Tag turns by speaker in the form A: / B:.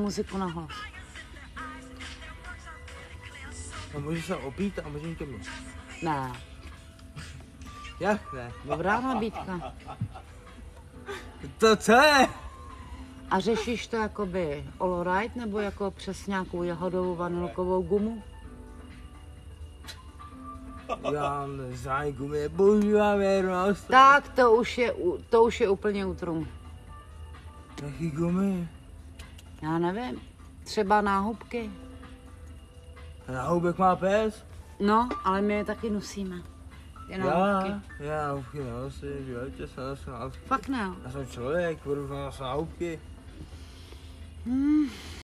A: muziku na hlas.
B: A můžeš se opít a můžeš ke mně.
A: Ne,
B: Jak ne?
A: dobrá nabídka.
B: To co je?
A: A řešíš to jakoby all right, nebo jako přes nějakou jahodovou vanilkovou gumu?
B: Já neznám gumy, používám věrnost.
A: Tak to už je, to už je úplně utrum.
B: Jaký gumy?
A: Já nevím, třeba náhubky.
B: Na houbek má pes?
A: No, ale my je taky nosíme. Ty náhubky.
B: Já, já náhubky nenosím, v životě jsem nosil náhubky.
A: Fakt ne.
B: Já jsem člověk, budu nosit náhubky.